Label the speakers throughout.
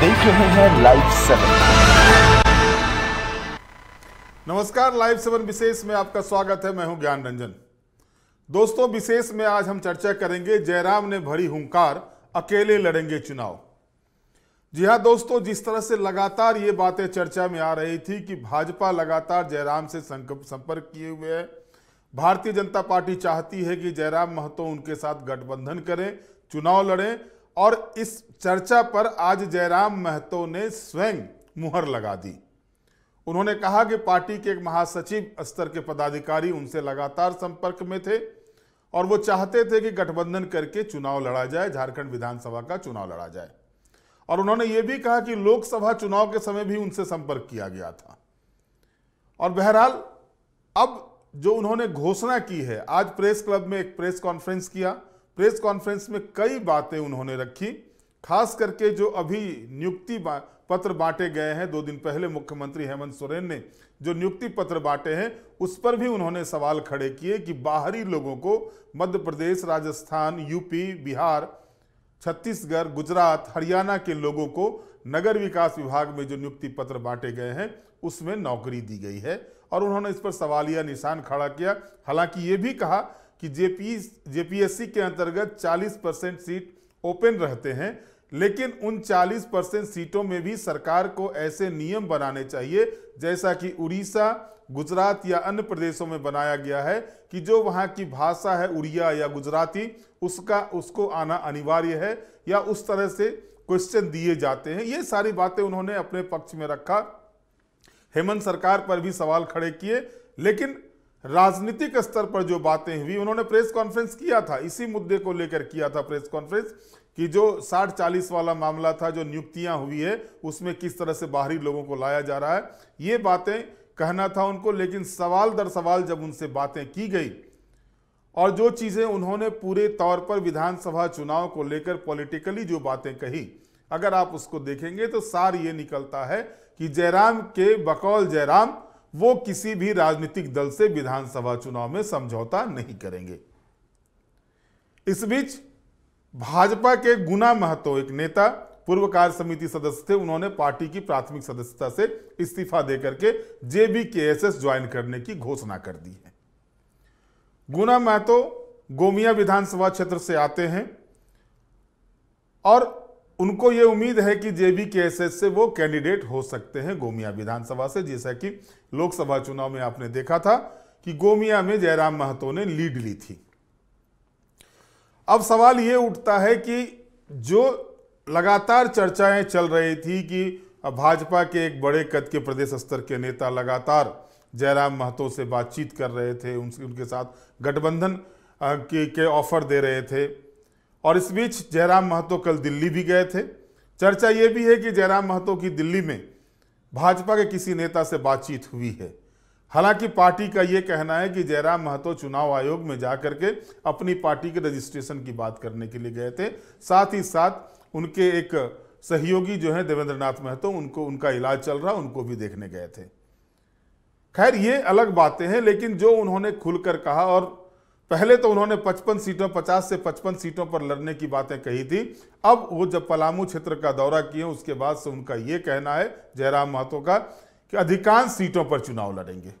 Speaker 1: देख रहे हैं लाइव सेवन
Speaker 2: नमस्कार लाइव सेवन विशेष में आपका स्वागत है। मैं हूँ ज्ञान रंजन। दोस्तों, विशेष में आज हम चर्चा करेंगे, जयराम ने भरी हुंकार, अकेले लड़ेंगे चुनाव। जी हाँ दोस्तों, जिस तरह से लगातार ये बातें चर्चा में आ रही थी कि भाजपा लगातार जयराम से संपर्क किए हुए है, भारतीय जनता पार्टी चाहती है कि जयराम महतो उनके साथ गठबंधन करें, चुनाव लड़ें और इस चर्चा पर आज जयराम महतो ने स्वयं मुहर लगा दी। उन्होंने कहा कि पार्टी के एक महासचिव स्तर के पदाधिकारी उनसे लगातार संपर्क में थे और वो चाहते थे कि गठबंधन करके चुनाव लड़ा जाए, झारखंड विधानसभा का चुनाव लड़ा जाए। और उन्होंने ये भी कहा कि लोकसभा चुनाव के समय भी उनसे संपर्क किया गया था। और बहरहाल, अब जो उन्होंने घोषणा की है, आज प्रेस क्लब में एक प्रेस कॉन्फ्रेंस किया प्रेस कॉन्फ्रेंस में कई बातें उन्होंने रखी, खास करके जो अभी नियुक्ति पत्र बांटे गए हैं, दो दिन पहले मुख्यमंत्री हेमंत सोरेन ने जो नियुक्ति पत्र बांटे हैं, उस पर भी उन्होंने सवाल खड़े किए कि बाहरी लोगों को मध्य प्रदेश, राजस्थान, यूपी, बिहार, छत्तीसगढ़, गुजरात, हरियाणा के लोगों को नगर विकास विभाग में जो नियुक्ति पत्र बांटे गए हैं, उसमें नौकरी दी गई है। और उन्होंने इस पर सवालिया निशान खड़ा किया। हालाँकि ये भी कहा कि जेपी, जेपीएससी के अंतर्गत 40 परसेंट सीट ओपन रहते हैं, लेकिन उन 40 परसेंट सीटों में भी सरकार को ऐसे नियम बनाने चाहिए, जैसा कि उड़ीसा, गुजरात या अन्य प्रदेशों में बनाया गया है कि जो वहाँ की भाषा है, उड़िया या गुजराती, उसका, उसको आना अनिवार्य है या उस तरह से क्वेश्चन दिए जाते हैं। ये सारी बातें उन्होंने अपने पक्ष में रखा। हेमंत सरकार पर भी सवाल खड़े किए, लेकिन राजनीतिक स्तर पर जो बातें हुई, उन्होंने प्रेस कॉन्फ्रेंस किया था। इसी मुद्दे को लेकर किया था प्रेस कॉन्फ्रेंस कि जो 60-40 वाला मामला था, जो नियुक्तियाँ हुई है, उसमें किस तरह से बाहरी लोगों को लाया जा रहा है, ये बातें कहना था उनको, लेकिन सवाल दर सवाल जब उनसे बातें की गई, और जो चीज़ें उन्होंने पूरे तौर पर विधानसभा चुनाव को लेकर पॉलिटिकली जो बातें कही, अगर आप उसको देखेंगे तो सार ये निकलता है कि जयराम के बकौल जयराम वो किसी भी राजनीतिक दल से विधानसभा चुनाव में समझौता नहीं करेंगे। इस बीच भाजपा के गुना महतो एक नेता, पूर्व कार्य समिति सदस्य थे, उन्होंने पार्टी की प्राथमिक सदस्यता से इस्तीफा देकर के जेबीकेएसएस ज्वाइन करने की घोषणा कर दी है। गुना महतो गोमिया विधानसभा क्षेत्र से आते हैं और उनको ये उम्मीद है कि जेबी के एस से वो कैंडिडेट हो सकते हैं गोमिया विधानसभा से, जैसा कि लोकसभा चुनाव में आपने देखा था कि गोमिया में जयराम महतो ने लीड ली थी। अब सवाल ये उठता है कि जो लगातार चर्चाएँ चल रही थी कि भाजपा के एक बड़े कद के प्रदेश स्तर के नेता लगातार जयराम महतो से बातचीत कर रहे थे उनके साथ गठबंधन के ऑफ़र दे रहे थे और इस बीच जयराम महतो कल दिल्ली भी गए थे। चर्चा ये भी है कि जयराम महतो की दिल्ली में भाजपा के किसी नेता से बातचीत हुई है। हालाँकि पार्टी का ये कहना है कि जयराम महतो चुनाव आयोग में जाकर के अपनी पार्टी के रजिस्ट्रेशन की बात करने के लिए गए थे। साथ ही साथ उनके एक सहयोगी जो है देवेंद्र नाथ महतो, उनको, उनका इलाज चल रहा, उनको भी देखने गए थे। खैर, ये अलग बातें हैं, लेकिन जो उन्होंने खुलकर कहा और पहले तो उन्होंने 55 सीटों 50 से 55 सीटों पर लड़ने की बातें कही थी। अब वो जब पलामू क्षेत्र का दौरा किए, उसके बाद से उनका ये कहना है, जयराम महतो का, कि अधिकांश सीटों पर चुनाव लड़ेंगे।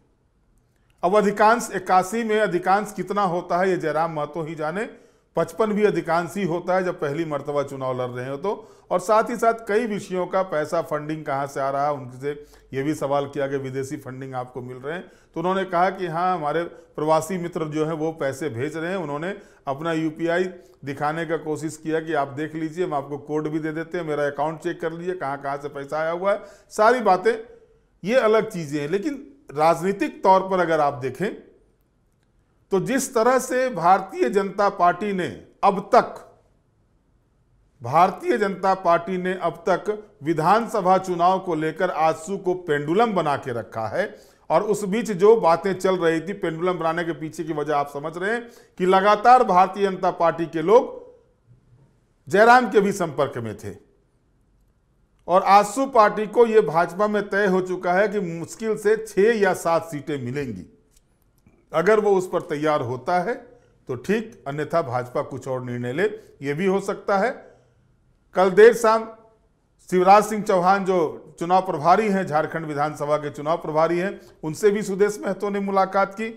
Speaker 2: अब अधिकांश इक्यासी में अधिकांश कितना होता है, ये जयराम महतो ही जाने। पचपन भी अधिकांश ही होता है जब पहली मर्तबा चुनाव लड़ रहे हो तो। और साथ ही साथ कई विषयों का पैसा फंडिंग कहाँ से आ रहा है, उनसे ये भी सवाल किया कि विदेशी फंडिंग आपको मिल रहे हैं। तो उन्होंने कहा कि हाँ हमारे प्रवासी मित्र जो हैं वो पैसे भेज रहे हैं। उन्होंने अपना यूपीआई दिखाने का कोशिश किया कि आप देख लीजिए, हम आपको कोड भी दे देते हैं, मेरा अकाउंट चेक कर लीजिए, कहाँ कहाँ से पैसा आया हुआ है। सारी बातें, ये अलग चीज़ें हैं। लेकिन राजनीतिक तौर पर अगर आप देखें तो जिस तरह से भारतीय जनता पार्टी ने अब तक, भारतीय जनता पार्टी ने अब तक विधानसभा चुनाव को लेकर आजसू को पेंडुलम बना के रखा है और उस बीच जो बातें चल रही थी पेंडुलम बनाने के पीछे की वजह आप समझ रहे हैं कि लगातार भारतीय जनता पार्टी के लोग जयराम के भी संपर्क में थे। और आजसू पार्टी को यह भाजपा में तय हो चुका है कि मुश्किल से छह या सात सीटें मिलेंगी। अगर वो उस पर तैयार होता है तो ठीक, अन्यथा भाजपा कुछ और निर्णय ले, ये भी हो सकता है। कल देर शाम शिवराज सिंह चौहान जो चुनाव प्रभारी हैं, झारखंड विधानसभा के चुनाव प्रभारी हैं, उनसे भी सुदेश महतो ने मुलाकात की।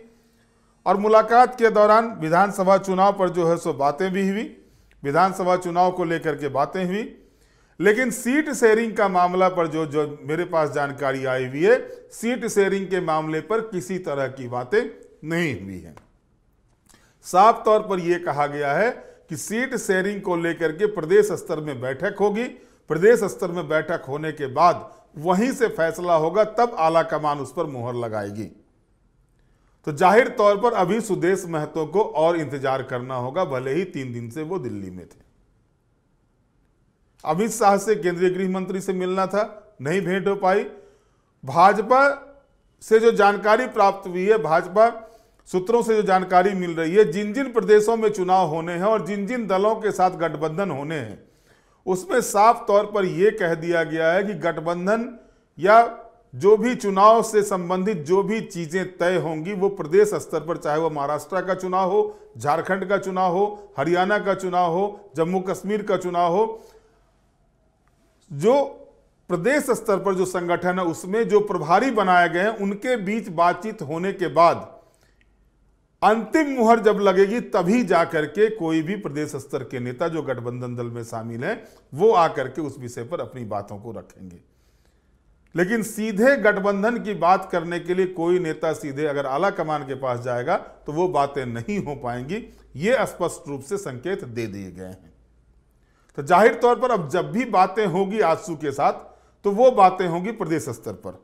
Speaker 2: और मुलाकात के दौरान विधानसभा चुनाव पर जो है सो बातें भी हुई, विधानसभा चुनाव को लेकर के बातें हुई। लेकिन सीट शेयरिंग का मामला पर जो जो मेरे पास जानकारी आई हुई है, सीट शेयरिंग के मामले पर किसी तरह की बातें नहीं हुई है। साफ़ तौर पर यह कहा गया है कि सीट शेयरिंग को लेकर के प्रदेश स्तर में बैठक होगी। प्रदेश स्तर में बैठक होने के बाद वहीं से फैसला होगा, तब आला कमान उस पर मोहर लगाएगी। तो ज़ाहिर तौर पर अभी सुदेश महतो को और इंतज़ार करना होगा, भले ही तीन दिन से वो दिल्ली में थे। अमित शाह से केंद्रीय गृह मंत्री से मिलना था, नहीं भेंट हो पाई। भाजपा से जो जानकारी प्राप्त हुई है, भाजपा सूत्रों से जो जानकारी मिल रही है जिन जिन प्रदेशों में चुनाव होने हैं और जिन जिन दलों के साथ गठबंधन होने हैं, उसमें साफ़ तौर पर यह कह दिया गया है कि गठबंधन या जो भी चुनाव से संबंधित जो भी चीज़ें तय होंगी, वो प्रदेश स्तर पर, चाहे वो महाराष्ट्र का चुनाव हो, झारखंड का चुनाव हो, हरियाणा का चुनाव हो, जम्मू कश्मीर का चुनाव हो, जो प्रदेश स्तर पर जो संगठन है, उसमें जो प्रभारी बनाए गए हैं, उनके बीच बातचीत होने के बाद अंतिम मुहर जब लगेगी, तभी जाकर के कोई भी प्रदेश स्तर के नेता जो गठबंधन दल में शामिल हैं, वो आकर के उस विषय पर अपनी बातों को रखेंगे। लेकिन सीधे गठबंधन की बात करने के लिए कोई नेता सीधे अगर आला कमान के पास जाएगा तो वो बातें नहीं हो पाएँगी। ये स्पष्ट रूप से संकेत दे दिए गए हैं। तो ज़ाहिर तौर पर अब जब भी बातें होगी आजसू के साथ तो वो बातें होंगी प्रदेश स्तर पर।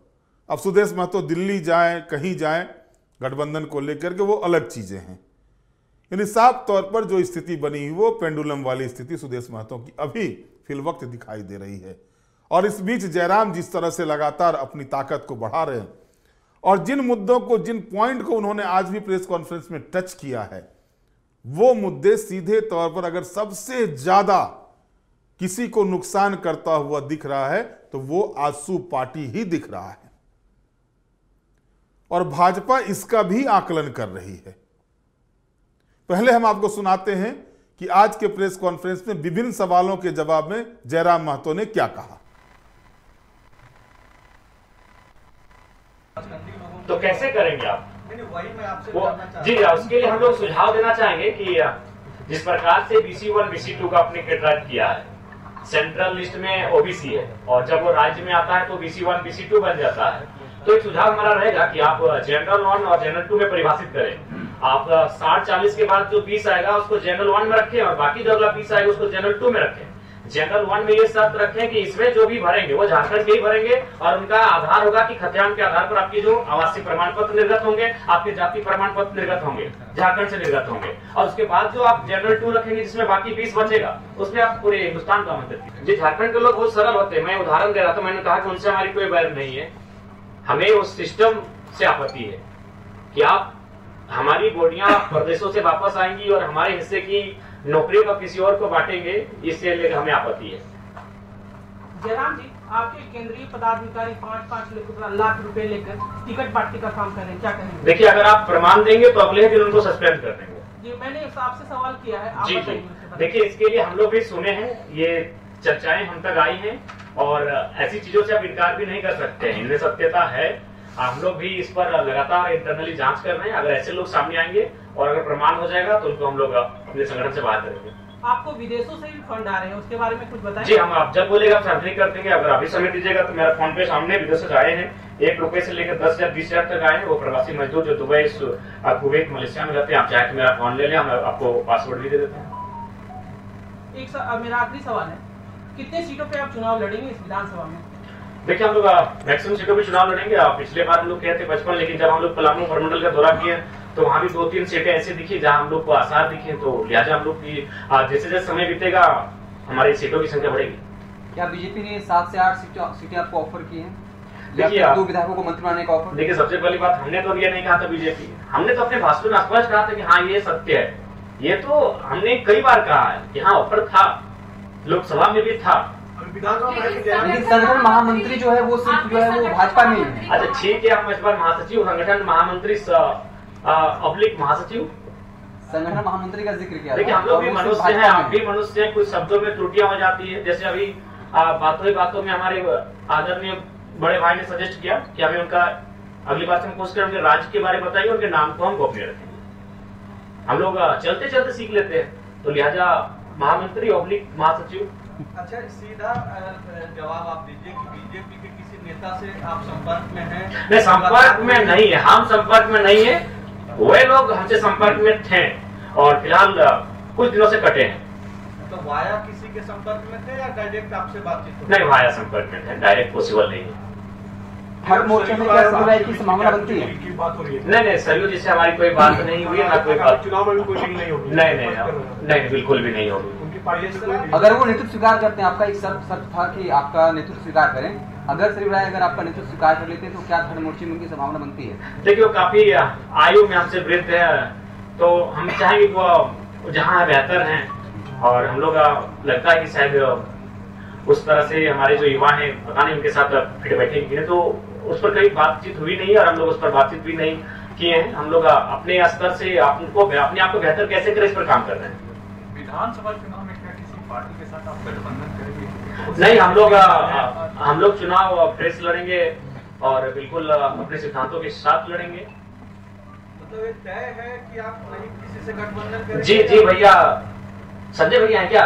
Speaker 2: अब सुदेश महतो दिल्ली जाए, कहीं जाए गठबंधन को लेकर के वो अलग चीज़ें हैं। यानी साफ़ तौर पर जो स्थिति बनी हुई, वो पेंडुलम वाली स्थिति सुदेश महतो की अभी फिल वक्त दिखाई दे रही है। और इस बीच जयराम जिस तरह से लगातार अपनी ताकत को बढ़ा रहे हैं, और जिन मुद्दों को, जिन पॉइंट को उन्होंने आज भी प्रेस कॉन्फ्रेंस में टच किया है, वो मुद्दे सीधे तौर पर अगर सबसे ज़्यादा किसी को नुकसान करता हुआ दिख रहा है तो वो आसू पार्टी ही दिख रहा है। और भाजपा इसका भी आकलन कर रही है। पहले हम आपको सुनाते हैं कि आज के प्रेस कॉन्फ्रेंस में विभिन्न सवालों के जवाब में जयराम महतो ने क्या कहा।
Speaker 3: तो कैसे करेंगे आप?
Speaker 4: नहीं, नहीं, वही मैं आपसे
Speaker 3: जी उसके लिए हम लोग सुझाव देना चाहेंगे कि जिस प्रकार से बीसी वन बीसी टू का आपने कैटेगराइज किया है सेंट्रल लिस्ट में ओबीसी है और जब वो राज्य में आता है तो बीसी वन बीसी टू बन जाता है। तो एक सुझाव हमारा रहेगा कि आप जनरल वन और जनरल टू में परिभाषित करें। आप साठ चालीस के बाद जो बीस आएगा, उसको जनरल वन में रखें और बाकी जो अगला बीस आएगा, उसको जनरल टू में रखें। जनरल वन में ये शर्त रखें कि इसमें जो भी भरेंगे, वो झारखंड के ही भरेंगे और उनका आधार होगा कि खतियान के आधार पर आपके जो आवासीय प्रमाण पत्र निर्गत होंगे, आपके जाति प्रमाण पत्र निर्गत होंगे, झारखंड से निर्गत होंगे। और उसके बाद जो आप जनरल टू रखेंगे, जिसमें बाकी बीस बचेगा, उसमें आप पूरे हिंदुस्तान का आमंत्रित जी, झारखंड के लोग बहुत सरल होते हैं। मैं उदाहरण दे रहा था, मैंने कहा कि उनसे हमारी कोई बैर नहीं है। हमें उस सिस्टम से आपत्ति है कि आप हमारी बोर्डियाँ प्रदेशों से वापस आएँगी और हमारे हिस्से की नौकरियों का किसी और को बांटेंगे इससे लेकर हमें आपत्ति है।
Speaker 5: जयराम जी आपके केंद्रीय पदाधिकारी पाँच पाँच लाख रुपए लेकर टिकट पार्टी का काम कर रहे हैं क्या कहेंगे?
Speaker 3: देखिए अगर आप प्रमाण देंगे तो अगले दिन उनको सस्पेंड कर देंगे।
Speaker 5: जी मैंने आपसे सवाल किया है आप
Speaker 3: जी जी। देखिए इसके लिए हम लोग भी सुने हैं ये चर्चाएँ हम तक आई हैं। और ऐसी चीज़ों से आप इनकार भी नहीं कर सकते हैं। इनमें सत्यता है। हम लोग भी इस पर लगातार इंटरनली जाँच कर रहे हैं। अगर ऐसे लोग सामने आएँगे और अगर प्रमाण हो जाएगा तो उनको हम लोग अपने संगठन से बाहर करेंगे।
Speaker 5: आपको विदेशों से भी फंड आ रहे हैं उसके बारे में कुछ बताएँ।
Speaker 3: जी हम आप जब बोलेगा आप सार्वजनिक कर देंगे। अगर अभी समय दीजिएगा तो मेरा फ़ोन पे सामने विदेशों से आए हैं। एक रुपए से लेकर दस हज़ार बीस हज़ार तक आए हैं। वो प्रवासी मजदूर जो दुबई कुवैत मलेशिया में रहते हैं आप चाहे तो मेरा फ़ोन ले लें। हम आपको पासवर्ड भी दे देते हैं।
Speaker 5: एक मेरा आखिरी सवाल है। कितने सीटों पे आप चुनाव लड़ेंगे इस विधानसभा में?
Speaker 3: देखिए हम लोग मैक्सिमम सीटों पे चुनाव लड़ेंगे। आ, पिछले बार हम लोग कहते पचपन लेकिन जब हम लोग पलामू प्रमंडल का दौरा किए तो वहाँ भी दो तीन सीटें ऐसी दिखी जहाँ हम लोग को आसार दिखे तो लिहाजा हम लोग की जैसे जैसे समय बीतेगा हमारी सीटों की संख्या बढ़ेगी।
Speaker 6: क्या बीजेपी ने सात से आठ सीटें सीटें आपको ऑफ़र की है?
Speaker 3: देखिए
Speaker 6: दो विधायकों को मंत्री बनाने का ऑफ़र
Speaker 3: देखिए सबसे पहली बात हमने तो ये नहीं कहा था बीजेपी हमने तो अपने भाषण में स्पष्ट कहा था कि हाँ ये सत्य है। ये तो हमने कई बार कहा है कि हाँ ऑफ़र था। लोकसभा में भी था।
Speaker 6: लेकिन संगठन महामंत्री जो है वो सिर्फ़ जो है वो भाजपा में ही है।
Speaker 3: अच्छा ठीक है हम इस बार महासचिव संगठन महामंत्री पब्लिक महासचिव।
Speaker 6: संगठन महामंत्री का ज़िक्र किया
Speaker 3: देखिए हम लोग भी मनुष्य हैं आप
Speaker 6: में।
Speaker 3: भी मनुष्य हैं कुछ शब्दों में त्रुटियाँ हो जाती है। जैसे अभी बातों ही बातों में हमारे आदरणीय बड़े भाई ने सजेस्ट किया कि हमें उनका अगली बार से हम कोशिश करें उनके राज्य के बारे में बताइए उनके नाम को हम गोपनीय रखेंगे। हम लोग चलते चलते सीख लेते हैं। तो लिहाजा महामंत्री ऑब्लिक महासचिव।
Speaker 4: अच्छा सीधा जवाब आप दीजिए कि बीजेपी के किसी नेता से आप संपर्क में हैं?
Speaker 3: नहीं संपर्क में नहीं है हम संपर्क में नहीं है। वे लोग हमसे संपर्क में थे और फ़िलहाल कुछ दिनों से कटे हैं।
Speaker 4: तो वाया किसी के संपर्क में थे या डायरेक्ट आपसे बातचीत
Speaker 3: नहीं वाया संपर्क में थे डायरेक्ट पॉसिबल नहीं है।
Speaker 6: हर मोर्चे में क्या समुदाय की संभावना बनती है?
Speaker 3: नहीं नहीं सरयू जी से हमारी कोई बात नहीं हुई है ना कोई बात
Speaker 4: चुनाव में भी कोई नहीं होगी।
Speaker 3: नहीं नहीं नहीं नहीं, बिल्कुल भी नहीं होगी।
Speaker 4: उनकी पार्टी
Speaker 6: अगर वो नेतृत्व स्वीकार करते हैं आपका एक शर्त शर्त था कि आपका नेतृत्व स्वीकार करें। अगर श्री राय अगर आपका नेतृत्व स्वीकार कर लेते हैं तो क्या थर्ड मोर्चे में उनकी संभावना बनती है?
Speaker 3: देखिए वो काफ़ी आयु में हमसे वृद्ध है तो हम चाहेंगे वो जहाँ बेहतर हैं और हम लोग लगता है कि शायद उस तरह से हमारे जो युवा हैं पता नहीं उनके साथ फिट बैठेंगे तो उस पर कभी बातचीत हुई नहीं और हम लोग उस पर बातचीत भी नहीं किए हैं। हम लोग अपने स्तर से आपको अपने आप को बेहतर कैसे करें इस पर काम कर रहे हैं।
Speaker 7: विधानसभा चुनाव में क्या किसी पार्टी के साथ आप गठबंधन करेंगे?
Speaker 3: नहीं हम लोग हम लोग चुनाव फ्रेश लड़ेंगे और बिल्कुल अपने सिद्धांतों के साथ लड़ेंगे।
Speaker 4: मतलब ये तय है कि आप नहीं किसी से गठबंधन करेंगे?
Speaker 3: जी जी भैया। संजय भैया हैं क्या?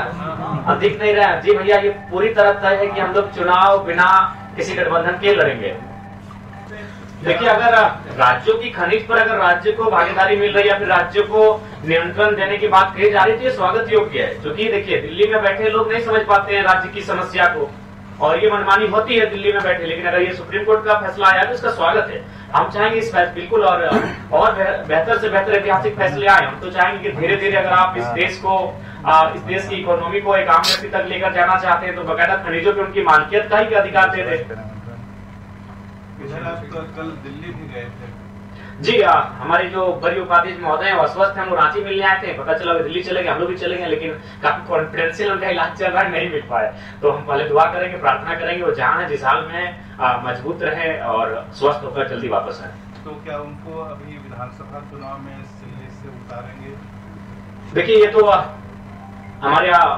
Speaker 3: हम दिख नहीं रहे हैं। जी भैया ये पूरी तरह तय है कि हम लोग चुनाव बिना किसी गठबंधन के लड़ेंगे। देखिए अगर राज्यों की खनिज पर अगर राज्य को भागीदारी मिल रही है या फिर राज्य को नियंत्रण देने की बात कही जा रही है तो ये स्वागत योग्य है। क्योंकि देखिए दिल्ली में बैठे लोग नहीं समझ पाते हैं राज्य की समस्या को। और ये मनमानी होती है दिल्ली में बैठे लेकिन अगर ये सुप्रीम कोर्ट का फैसला आया तो इसका स्वागत है। हम चाहेंगे इस बिल्कुल और और बेहतर से बेहतर ऐतिहासिक फैसले आए। हम तो चाहेंगे कि धीरे धीरे अगर आप इस देश को आ, इस देश की इकोनॉमी को एक आम व्यक्ति तक लेकर जाना चाहते हैं तो बकायदा खनिजों पे उनकी मालकियत का ही अधिकार दे दें।
Speaker 8: इधर आप कल दिल्ली भी गए थे।
Speaker 3: जी आ, हमारे जो बड़ी उपाध्यक्ष महोदय हैं अस्वस्थ हैं हम लोग रांची मिलने आए थे। पता चला दिल्ली चले गए हम लोग भी चले गए लेकिन काफ़ी कॉन्फिडेंशियल उनका इलाज चल रहा है नहीं मिल पाए तो हम पहले दुआ करेंगे प्रार्थना करेंगे वो जहाँ है जिस हाल में मज़बूत रहे और स्वस्थ होकर जल्दी वापस आए।
Speaker 8: तो क्या उनको अभी विधानसभा चुनाव में से उतारेंगे?
Speaker 3: देखिए ये तो हमारे यहाँ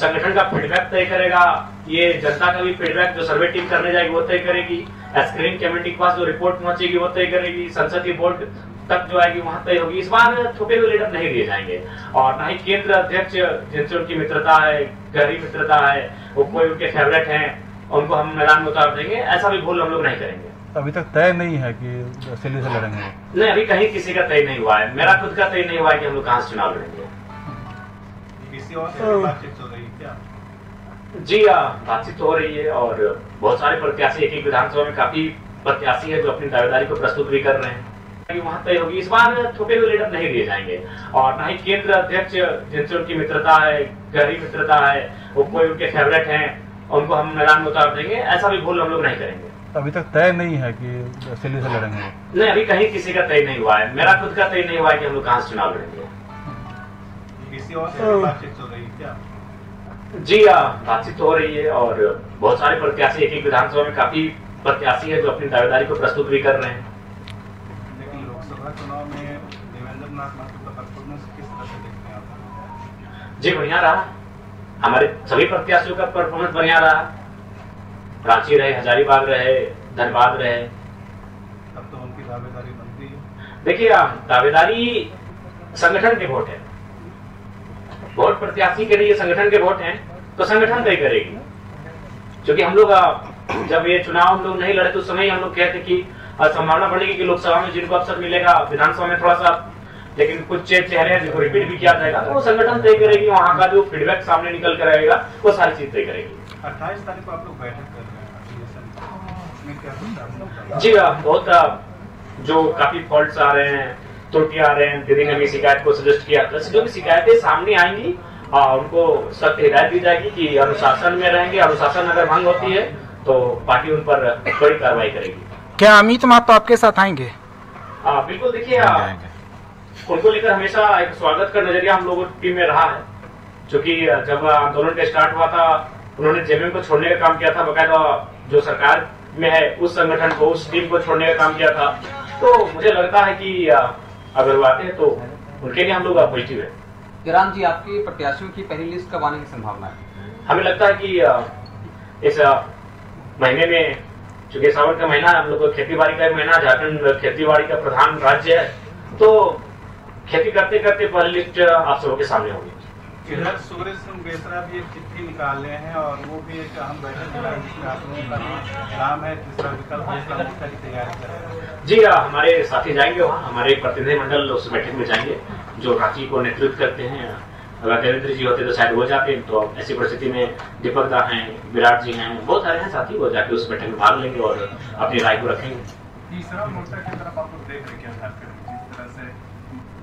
Speaker 3: संगठन का फीडबैक तय करेगा ये जनता का भी फीडबैक जो सर्वे टीम करने जाएगी वो तय करेगी। स्क्रीनिंग कमेटी के पास जो रिपोर्ट पहुंचेगी वो तय करेगी। संसदीय बोर्ड तक जो आएगी वहाँ तय होगी। इस बार छुपे हुए लीडर नहीं दिए जाएँगे। और ना ही केंद्र अध्यक्ष जिनसे उनकी मित्रता है गहरी मित्रता है वो कोई उनके फेवरेट हैं उनको हम मैदान में उतार देंगे। ऐसा भी भूल हम लोग नहीं करेंगे।
Speaker 9: अभी तक तय नहीं है कि दिल्ली से लड़ेंगे।
Speaker 3: नहीं अभी कहीं किसी का तय नहीं हुआ है। मेरा खुद का तय नहीं हुआ है कि हम लोग कहाँ से चुनाव लड़ेंगे
Speaker 8: किसी और से भी बातचीत हो रही है क्या
Speaker 3: जी हाँ बातचीत तो हो रही है और बहुत सारे प्रत्याशी एक एक विधानसभा में काफ़ी प्रत्याशी है जो अपनी दावेदारी को प्रस्तुत भी कर रहे हैं। कि वहाँ तय होगी। इस बार छुपे हुए लीडर नहीं दिए जाएँगे। और ना ही केंद्र अध्यक्ष जिनसे उनकी मित्रता है गहरी मित्रता है वो कोई उनके फेवरेट हैं उनको हम मैदान में उतार देंगे। ऐसा भी भूल हम लोग नहीं करेंगे।
Speaker 9: अभी तक तय नहीं है कि से लड़ेंगे।
Speaker 3: नहीं अभी कहीं किसी का तय नहीं हुआ है। मेरा खुद का तय नहीं हुआ है कि हम लोग कहाँ से चुनाव लड़ेंगे। जी हाँ बातचीत हो रही है और बहुत सारे प्रत्याशी एक एक विधानसभा में काफ़ी प्रत्याशी है जो अपनी दावेदारी को प्रस्तुत भी कर रहे हैं।
Speaker 8: लेकिन लोकसभा चुनाव में देवेंद्र नाथ महतो का परफॉर्मेंस किस तरह से देखते हैं आप?
Speaker 3: जी बढ़िया रहा। हमारे सभी प्रत्याशियों का परफॉर्मेंस बढ़िया रहा। रांची रहे हजारीबाग रहे धनबाद रहे।
Speaker 8: अब तो उनकी दावेदारी बनती है।
Speaker 3: देखिए दावेदारी संगठन के वोट है। वोट प्रत्याशी के लिए संगठन के वोट हैं तो संगठन तय करेगी। क्योंकि हम लोग जब ये चुनाव हम लोग नहीं लड़े तो उस समय हम लोग कहते कि संभावना बढ़ेगी कि लोकसभा में जिनको अवसर मिलेगा विधानसभा में थोड़ा सा लेकिन कुछ चेहरे हैं जिनको रिपीट भी किया जाएगा तो वो संगठन तय करेगी वहाँ का जो फीडबैक सामने निकल कर आएगा वो सारी चीज़ तय करेगी।
Speaker 8: अट्ठाईस तारीख को आप लोग बैठक कर रहे हैं
Speaker 3: जी बहुत जो काफ़ी फॉल्ट आ रहे हैं त्रुटियाँ आ रहे हैं दीदी ने भी शिकायत को सजेस्ट किया। तो जो भी शिकायतें सामने आएँगी आ, उनको सख्त हिदायत दी जाएगी कि अनुशासन में रहेंगे। अनुशासन अगर भंग होती है तो पार्टी उन पर बड़ी कार्रवाई करेगी।
Speaker 10: क्या अमित महतो आपके साथ आएँगे?
Speaker 3: आ, बिल्कुल देखिए उनको लेकर हमेशा एक स्वागत का नज़रिया हम लोगों की टीम में रहा है। क्योंकि जब आंदोलन का स्टार्ट हुआ था उन्होंने जेएमएम को छोड़ने का काम किया था बकायदा जो सरकार में है उस संगठन को उस टीम को छोड़ने का काम किया था। तो मुझे लगता है कि अगर वो आते हैं तो उनके लिए हम लोग पॉजिटिव है।
Speaker 6: किरान जी आपके प्रत्याशियों की पहली लिस्ट कब आने की संभावना है?
Speaker 3: हमें लगता है कि इस महीने में चूँकि सावन का महीना हम लोग खेती बाड़ी का महीना झारखंड खेती बाड़ी का प्रधान राज्य है तो खेती करते करते पहली लिस्ट आप सबों के सामने होगी।
Speaker 8: इधर सूरज सिंह बेसरा भी एक चिट्ठी निकाले हैं और वो भी एक अहम बैठक लोगों का नाम- है तीसरा विकल्प मोर्चा की तैयारी कर रहे हैं।
Speaker 3: जी हाँ हमारे साथी जाएँगे वहाँ हमारे प्रतिनिधि मंडल उस बैठक में जाएँगे जो रांची को नेतृत्व करते हैं। अगर देवेंद्र जी होते तो शायद वो जाते तो ऐसी परिस्थिति में दीपक दा हैं विराट जी हैं बहुत सारे हैं साथी वो जाके उस बैठक में भाग लेंगे और अपनी राय को रखेंगे।
Speaker 7: तीसरा मोर्चा की तरफ़ आप लोग देख रहे हैं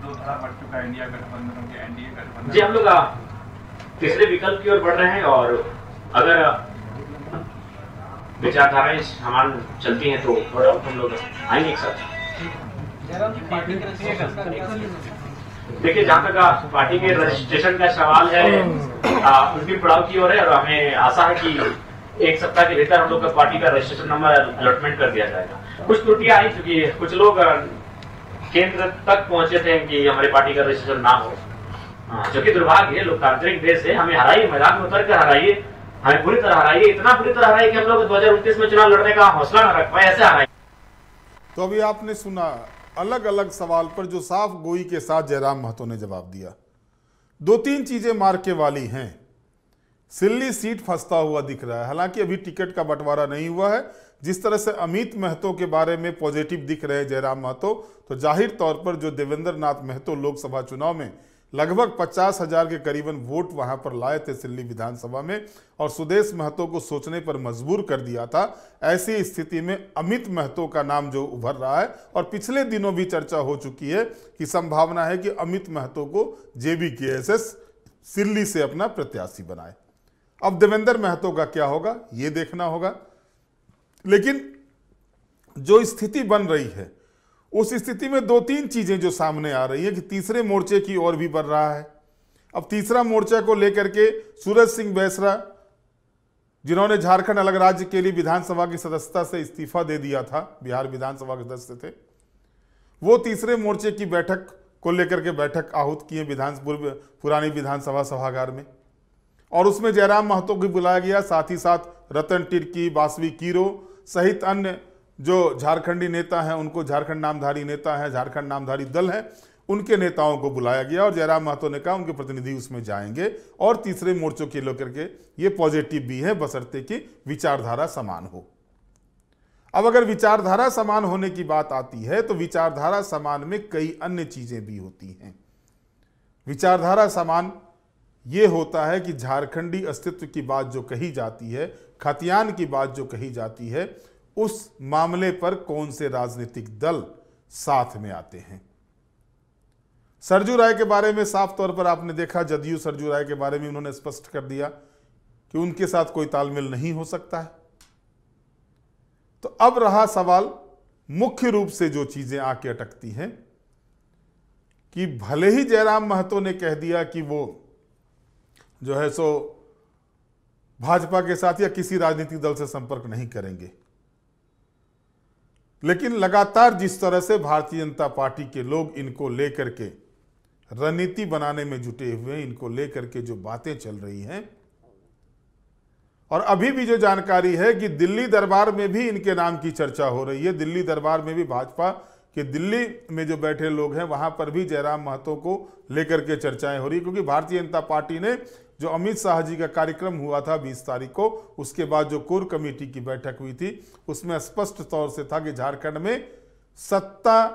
Speaker 7: दो धारा बढ़ चुका है इंडिया गठबंधन गया एनडीए गठबंधन
Speaker 3: जी हम लोग तीसरे विकल्प की ओर बढ़ रहे हैं और अगर विचारधाराएँ समान चलती हैं तो doubt हम लोग आएँगे एक साथ। देखिए जहाँ तक पार्टी के रजिस्ट्रेशन का सवाल है आ, उनकी पड़ाव की ओर है और हमें आशा है कि एक सप्ताह के भीतर हम लोग का पार्टी का रजिस्ट्रेशन नंबर अलॉटमेंट कर दिया जाएगा। कुछ त्रुटियाँ आई चुकी है कुछ लोग केंद्र तक पहुँचे थे कि हमारी पार्टी का रजिस्ट्रेशन ना हो। हाँ, जो कि दुर्भाग्य है लोकतांत्रिक देश है हमें हराइए मैदान में उतर कर हराइए हमें पूरी तरह हराइए इतना पूरी तरह हराइए कि हम लोग दो में चुनाव लड़ने का हौसला न रख पाए ऐसे हराइए।
Speaker 2: तो अभी आपने सुना अलग अलग सवाल पर जो साफ़ गोई के साथ जयराम महतो ने जवाब दिया। दो तीन चीज़ें मार्के वाली हैं। सिल्ली सीट फंसता हुआ दिख रहा है। हालाँकि अभी टिकट का बंटवारा नहीं हुआ है जिस तरह से अमित महतो के बारे में पॉजिटिव दिख रहे हैं जयराम महतो तो ज़ाहिर तौर पर जो देवेंद्र नाथ महतो लोकसभा चुनाव में लगभग पचास हज़ार के करीबन वोट वहाँ पर लाए थे सिल्ली विधानसभा में, और सुदेश महतो को सोचने पर मजबूर कर दिया था, ऐसी स्थिति में अमित महतो का नाम जो उभर रहा है, और पिछले दिनों भी चर्चा हो चुकी है कि संभावना है कि अमित महतो को जेबी के एस एस सिल्ली से अपना प्रत्याशी बनाए। अब देवेंद्र महतो का क्या होगा, ये देखना होगा। लेकिन जो स्थिति बन रही है, उस स्थिति में दो तीन चीज़ें जो सामने आ रही है कि तीसरे मोर्चे की ओर भी बढ़ रहा है। अब तीसरा मोर्चा को लेकर के सूरज सिंह बैसरा, जिन्होंने झारखंड अलग राज्य के लिए विधानसभा की सदस्यता से इस्तीफा दे दिया था, बिहार विधानसभा के सदस्य थे, वो तीसरे मोर्चे की बैठक को लेकर के बैठक आहूत किए विधान पुरानी विधानसभा सभागार में। और उसमें जयराम महतो को बुलाया गया, साथ ही साथ रतन टिर्की बासवी कीरो सहित अन्य जो झारखंडी नेता हैं, उनको झारखंड नामधारी नेता हैं, झारखंड नामधारी दल है, उनके नेताओं को बुलाया गया और जयराम महतो ने कहा, उनके प्रतिनिधि उसमें जाएँगे और तीसरे मोर्चों के लेकर के ये पॉजिटिव भी है बसरते की विचारधारा समान हो। अब अगर विचारधारा समान होने की बात आती है तो विचारधारा समान में कई अन्य चीज़ें भी होती हैं। विचारधारा समान ये होता है कि झारखंडी अस्तित्व की बात जो कही जाती है, खतियान की बात जो कही जाती है, उस मामले पर कौन से राजनीतिक दल साथ में आते हैं? सरजू राय के बारे में साफ़ तौर पर आपने देखा, जदयू सरजू राय के बारे में उन्होंने स्पष्ट कर दिया कि उनके साथ कोई तालमेल नहीं हो सकता है। तो अब रहा सवाल मुख्य रूप से जो चीज़ें आके अटकती हैं कि भले ही जयराम महतो ने कह दिया कि वो जो है सो भाजपा के साथ या किसी राजनीतिक दल से संपर्क नहीं करेंगे। लेकिन लगातार जिस तरह से भारतीय जनता पार्टी के लोग इनको लेकर के रणनीति बनाने में जुटे हुए हैं, इनको लेकर के जो बातें चल रही हैं, और अभी भी जो जानकारी है कि दिल्ली दरबार में भी इनके नाम की चर्चा हो रही है। दिल्ली दरबार में भी भाजपा के दिल्ली में जो बैठे लोग हैं, वहाँ पर भी जयराम महतो को लेकर के चर्चाएँ हो रही क्योंकि भारतीय जनता पार्टी ने जो अमित शाह जी का कार्यक्रम हुआ था 20 तारीख को, उसके बाद जो कोर कमेटी की बैठक हुई थी, उसमें स्पष्ट तौर से था कि झारखंड में सत्ता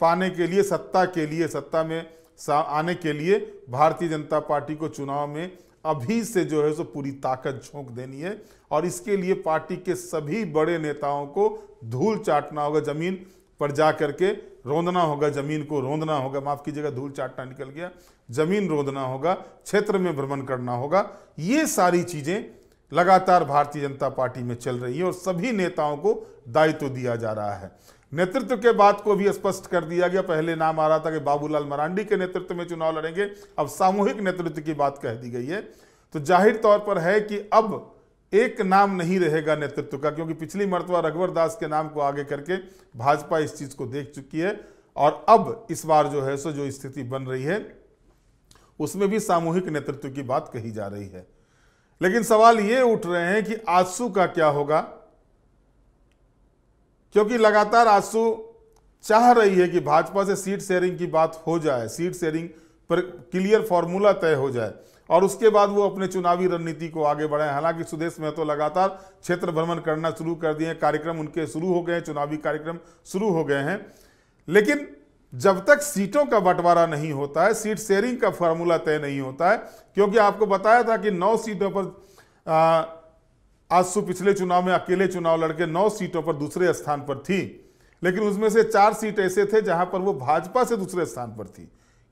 Speaker 2: पाने के लिए, सत्ता के लिए, सत्ता में आने के लिए भारतीय जनता पार्टी को चुनाव में अभी से जो है सो पूरी ताकत झोंक देनी है और इसके लिए पार्टी के सभी बड़े नेताओं को धूल चाटना होगा, ज़मीन पर जा करके रोंदना होगा, ज़मीन को रोंदना होगा। माफ़ कीजिएगा, धूल चाटना निकल गया। ज़मीन रोदना होगा, क्षेत्र में भ्रमण करना होगा। ये सारी चीज़ें लगातार भारतीय जनता पार्टी में चल रही है और सभी नेताओं को दायित्व दिया जा रहा है। नेतृत्व के बात को भी स्पष्ट कर दिया गया। पहले नाम आ रहा था कि बाबूलाल मरांडी के नेतृत्व में चुनाव लड़ेंगे, अब सामूहिक नेतृत्व की बात कह दी गई है। तो ज़ाहिर तौर पर है कि अब एक नाम नहीं रहेगा नेतृत्व का, क्योंकि पिछली मरतबा रघुवर दास के नाम को आगे करके भाजपा इस चीज़ को देख चुकी है। और अब इस बार जो है सो जो स्थिति बन रही है उसमें भी सामूहिक नेतृत्व की बात कही जा रही है। लेकिन सवाल ये उठ रहे हैं कि आजसू का क्या होगा? क्योंकि लगातार आजसू चाह रही है कि भाजपा से सीट शेयरिंग की बात हो जाए, सीट शेयरिंग पर क्लियर फॉर्मूला तय हो जाए, और उसके बाद वो अपने चुनावी रणनीति को आगे बढ़ाए। हालाँकि सुदेश में तो लगातार क्षेत्र भ्रमण करना शुरू कर दिए कार्यक्रम उनके शुरू हो गए चुनावी कार्यक्रम शुरू हो गए हैं। लेकिन जब तक सीटों का बंटवारा नहीं होता है, सीट शेयरिंग का फॉर्मूला तय नहीं होता है, क्योंकि आपको बताया था कि नौ सीटों पर आजसू पिछले चुनाव में अकेले चुनाव लड़के नौ सीटों पर दूसरे स्थान पर थी। लेकिन उसमें से चार सीट ऐसे थे जहाँ पर वो भाजपा से दूसरे स्थान पर थी।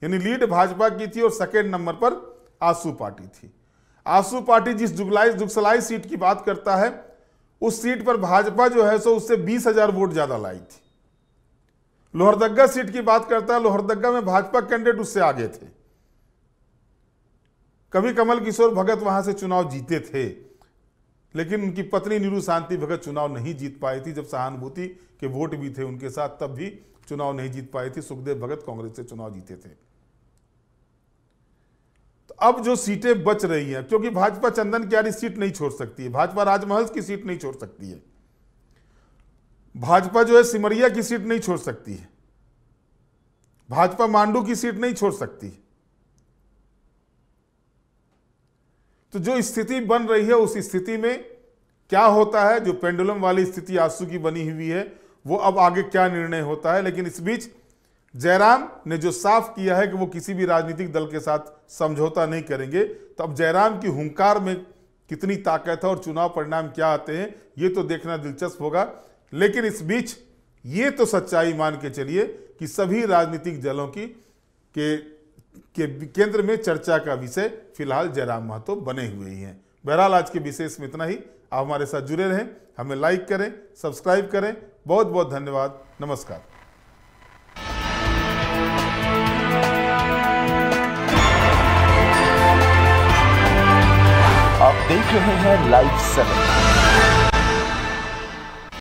Speaker 2: यानी लीड भाजपा की थी और सेकेंड नंबर पर आँसू पार्टी थी। आँसू पार्टी जिस जुगलाई, जुगसलाई सीट की बात करता है, उस सीट पर भाजपा जो है सो उससे बीस हज़ार वोट ज़्यादा लाई थी। लोहरदग्गा सीट की बात करता है लोहरदग्गा में भाजपा कैंडिडेट उससे आगे थे। कभी कमल किशोर भगत वहाँ से चुनाव जीते थे, लेकिन उनकी पत्नी नीरू शांति भगत चुनाव नहीं जीत पाई थी। जब सहानुभूति के वोट भी थे उनके साथ, तब भी चुनाव नहीं जीत पाई थी। सुखदेव भगत कांग्रेस से चुनाव जीते थे। तो अब जो सीटें बच रही हैं, क्योंकि भाजपा चंदन क्यारी सीट नहीं छोड़ सकती है, भाजपा राजमहल की सीट नहीं छोड़ सकती है। भाजपा जो है सिमरिया की सीट नहीं छोड़ सकती है। भाजपा मांडू की सीट नहीं छोड़ सकती। तो जो स्थिति बन रही है, उस स्थिति में क्या होता है? जो पेंडुलम वाली स्थिति आँसू की बनी हुई है, वो अब आगे क्या निर्णय होता है? लेकिन इस बीच जयराम ने जो साफ़ किया है कि वो किसी भी राजनीतिक दल के साथ समझौता नहीं करेंगे तो अब जयराम की हुंकार में कितनी ताकत है और चुनाव परिणाम क्या आते हैं, ये तो देखना दिलचस्प होगा। लेकिन इस बीच ये तो सच्चाई मान के चलिए कि सभी राजनीतिक दलों की, के के केंद्र में चर्चा का विषय फ़िलहाल जयराम महतो बने हुए ही हैं। बहरहाल आज के विशेष में इतना ही। आप हमारे साथ जुड़े रहें, हमें लाइक करें, सब्सक्राइब करें। बहुत बहुत धन्यवाद। नमस्कार।
Speaker 1: आप देख रहे हैं लाइव सेवन।